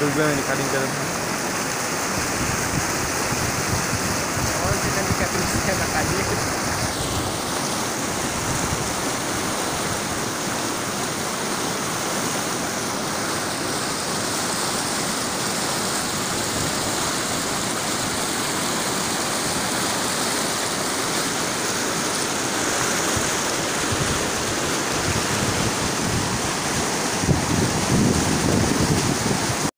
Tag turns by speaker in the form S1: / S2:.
S1: रुपये में रिकॉर्डिंग कर रहा